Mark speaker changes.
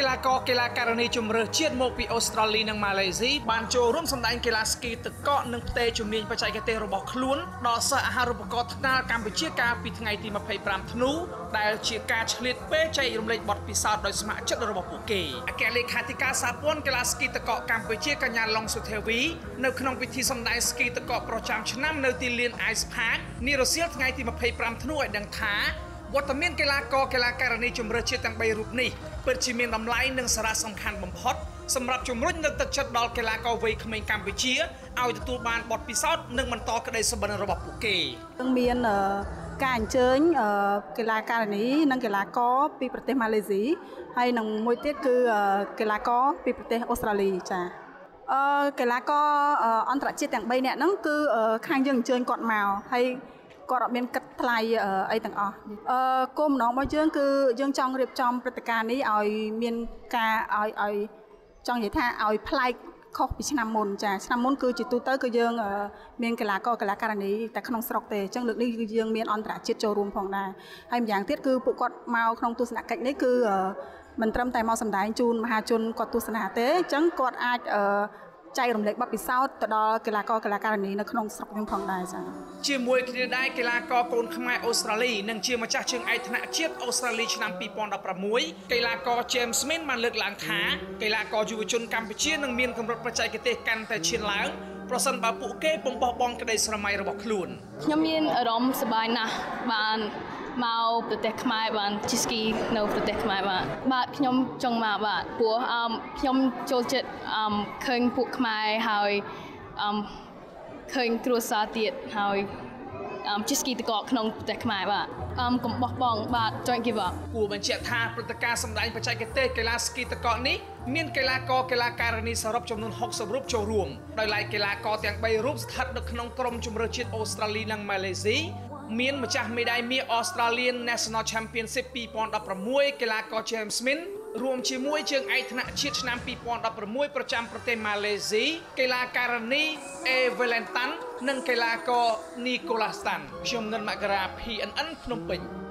Speaker 1: ីឡាករកីឡាករនីជម្រើសជាតិមកពីអូស្ត្រាលីនិងម៉ាឡេស៊ីបានចូលរួមសម្ដែងកីឡាស្គីទឹកកកនិងផ្ទេរជំនាញបច្ចេកទេសរបស់ខ្លួនដល់សិស្សអាហារូបករណ៍ថ្នាលកម្ពុជាកាលពីថ្ងៃទី25ធ្នូដែលជាការឆ្លៀតពេលចែករំលែកបទពិសោធន៍ដោយស្ម័គ្រចិត្តរបស់ពួកគេអគ្គលេខាធិការសហព័ន្ធកីឡាស្គីទឹកកកកម្ពុជាកញ្ញាឡុងសុធាវីនៅក្នុងពិធីសម្ដែងស្គីទឹកកកប្រចាំឆ្នាំនៅទីលាន Ice Park នារសៀលថ្ងៃទី25ធ្នូឲ្យដឹងថា វត្តមានកីឡាករកីឡាករនីជម្រើសជាតិទាំង3រូបនេះពិតជាមានតម្លៃនិងសារៈសំខាន់បំផុតសម្រាប់ជំរុញនៅទឹកចិត្តដល់កីឡាករវ័យក្មេងកម្ពុជាឲ្យទទួលបានបទពិសោធន៍និងបន្តក្តីសុបិនរបស់ពួកគេ
Speaker 2: នឹងមានការអញ្ជើញកីឡាករនីនិងកីឡាករពីប្រទេសម៉ាឡេស៊ីហើយនឹងមួយទៀតគឺកីឡាករពីប្រទេសអូស្ត្រាលីចា៎អឺកីឡាករអន្តរជាតិទាំង3នាក់ហ្នឹងគឺខាងយើងអញ្ជើញគាត់មកហើយ គាត់អត់មានគិតថ្លៃអីទាំងអស់អឺគោលបំណងរបស់យើងគឺយើងចង់រៀបចំព្រឹត្តិការណ៍នេះឲ្យមានការឲ្យឲ្យចង់និយាយថាឲ្យប្លែកខុសពីឆ្នាំមុនចាឆ្នាំមុនគឺជាទូទៅគឺយើងមានកីឡាករកីឡាករនីតែក្នុងស្រុកទេអញ្ចឹងលើកនេះគឺយើងមានអន្តរជាតិចូលរួមផងដែរហើយម្យ៉ាងទៀតគឺពួកគាត់មកក្នុងទស្សនកិច្ចនេះគឺមិនត្រឹមតែមកសម្ដែងជូនមហាជនគាត់ទស្សនាទេអញ្ចឹងគាត់អាច ចែករំលែកបទពិសោធន៍ទៅដល់កីឡាករកីឡាការិនីនៅក្នុងស្រុកយើងផងដែរចា៎
Speaker 1: ជាមួយគ្នាដែរកីឡាករកូនខ្មែរអូស្ត្រាលីនិងជាម្ចាស់ជើងឯកថ្នាក់ជាតិអូស្ត្រាលីឆ្នាំ2016កីឡាករ James Smith បានលើកឡើងថាកីឡាករយុវជនកម្ពុជានឹងមានកម្រិតបច្ចេកទេសកាន់តែឈានឡើងប្រសិនបើពួកគេពុំបោះបង់ក្តីស្រមៃរបស់ខ្លួន
Speaker 3: ខ្ញុំមានអារម្មណ៍សប្បាយណាស់បានមកប្រទេសខ្មែរបានជីស្គីនៅប្រទេសខ្មែរបាទបាទខ្ញុំចង់មកបាទព្រោះអមខ្ញុំចូលចិត្តអមឃើញពួកខ្មែរហើយអមឃើញគ្រួសារទៀតហើយអមជីស្គីតកក្នុងប្រទេសខ្មែរបាទអមកំបោះបងបាទ don't give up
Speaker 1: គួរបញ្ជាក់ថាព្រឹត្តិការណ៍សម្ដែងបច្ចេកទេសកីឡាស្គីតកកនេះមានកីឡាករកីឡាការិនីសរុបចំនួន60រូបចូលរួមដោយឡែកកីឡាករទាំង3រូបស្ថិតនៅក្នុងក្រុមជម្រើសជាតិអូស្ត្រាលីនិងម៉ាឡេស៊ី មានម្ចាស់មេដាយមាស Australian National Championship 2016កីឡាករ James Smith រួមជាមួយជើងឯកថ្នាក់ជាតិឆ្នាំ2016ប្រចាំប្រទេសម៉ាឡេស៊ីកីឡាករនី A Valentin និងកីឡាករ Nicholas Tan ខ្ញុំនិនមករា PNN ភ្នំពេញ